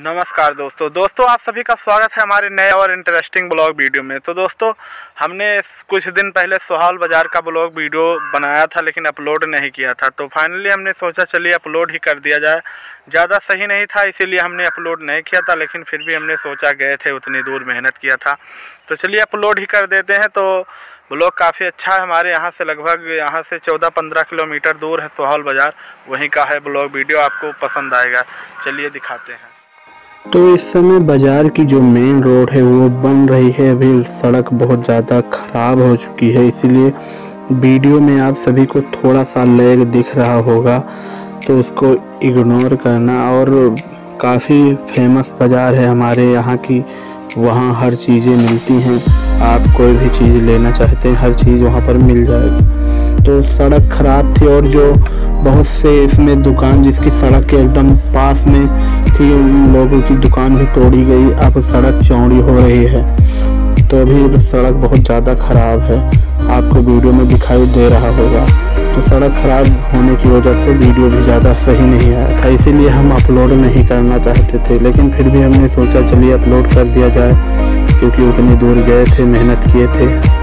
नमस्कार दोस्तों। दोस्तों, आप सभी का स्वागत है हमारे नए और इंटरेस्टिंग ब्लॉग वीडियो में। तो दोस्तों, हमने कुछ दिन पहले सोहाल बाज़ार का ब्लॉग वीडियो बनाया था, लेकिन अपलोड नहीं किया था। तो फाइनली हमने सोचा, चलिए अपलोड ही कर दिया जाए। ज़्यादा सही नहीं था, इसीलिए हमने अपलोड नहीं किया था, लेकिन फिर भी हमने सोचा, गए थे, उतनी दूर मेहनत किया था। तो चलिए अपलोड ही कर देते हैं। तो ब्लॉग काफ़ी अच्छा है हमारे यहाँ से, लगभग यहाँ से चौदह पंद्रह किलोमीटर दूर है सोहाल बाज़ार। वहीं का है ब्लॉग वीडियो आपको पसंद आएगा। चलिए दिखाते हैं। तो इस समय बाज़ार की जो मेन रोड है, वो बन रही है। अभी सड़क बहुत ज़्यादा ख़राब हो चुकी है, इसलिए वीडियो में आप सभी को थोड़ा सा लैग दिख रहा होगा तो उसको इग्नोर करना। और काफ़ी फ़ेमस बाज़ार है हमारे यहाँ की, वहाँ हर चीज़ें मिलती हैं। आप कोई भी चीज़ लेना चाहते हैं, हर चीज़ वहाँ पर मिल जाएगी। तो सड़क ख़राब थी और जो बहुत से इसमें दुकान जिसकी सड़क के एकदम पास में थी, उन लोगों की दुकान भी तोड़ी गई। अब सड़क चौड़ी हो रही है। तो अभी सड़क बहुत ज़्यादा ख़राब है। आपको वीडियो में दिखाई दे रहा होगा। तो सड़क ख़राब होने की वजह से वीडियो भी ज़्यादा सही नहीं आया था। इसीलिए हम अपलोड नहीं करना चाहते थे। लेकिन फिर भी हमने सोचा, चलिए अपलोड कर दिया जाए, क्योंकि उतनी दूर गए थे, मेहनत किए थे।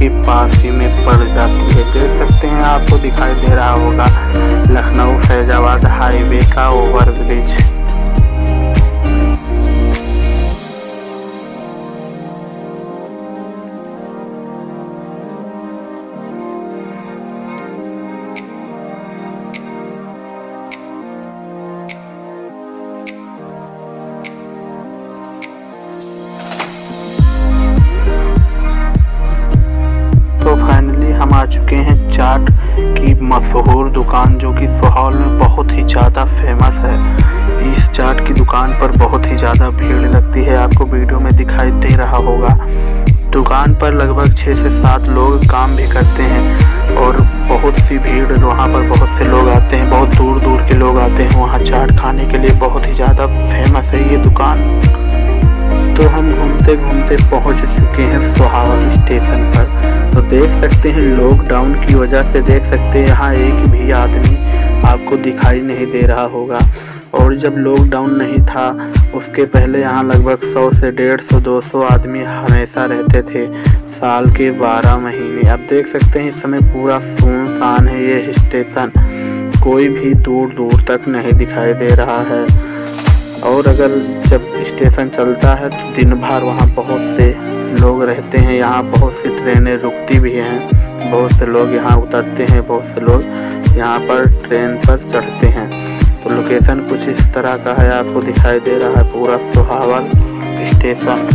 के पास ही में पड़ जाती है। देख सकते हैं, आपको दिखाई दे रहा होगा, लखनऊ, फैजाबाद हाईवे का ओवर चुके हैं चाट की मशहूर दुकान जो कि सोहाल में बहुत ही ज़्यादा फ़ेमस है। इस चाट की दुकान पर बहुत ही ज़्यादा भीड़ लगती है। आपको वीडियो में दिखाई दे रहा होगा। दुकान पर लगभग छः से सात लोग काम भी करते हैं और बहुत सी भीड़ वहाँ पर बहुत से लोग आते हैं। बहुत दूर दूर के लोग आते हैं। वहाँ चाट खाने के लिए बहुत ही ज़्यादा फ़ेमस है ये दुकान। घूमते घूमते पहुँच चुके हैं सोहावल स्टेशन पर। तो देख सकते हैं लॉकडाउन की वजह से देख सकते हैं, यहाँ एक भी आदमी आपको दिखाई नहीं दे रहा होगा। और जब लॉकडाउन नहीं था, उसके पहले यहाँ लगभग 100 से डेढ़ सौ, दो सौ आदमी हमेशा रहते थे, साल के 12 महीने। अब देख सकते हैं, इस समय पूरा सुनसान है ये स्टेशन। कोई भी दूर दूर तक नहीं दिखाई दे रहा है। और अगर जब स्टेशन चलता है तो दिन भर वहाँ बहुत से लोग रहते हैं। यहाँ बहुत सी ट्रेनें रुकती भी हैं। बहुत से लोग यहाँ उतरते हैं, बहुत से लोग यहाँ पर ट्रेन पर चढ़ते हैं। तो लोकेशन कुछ इस तरह का है, आपको दिखाई दे रहा है पूरा सुहावल स्टेशन।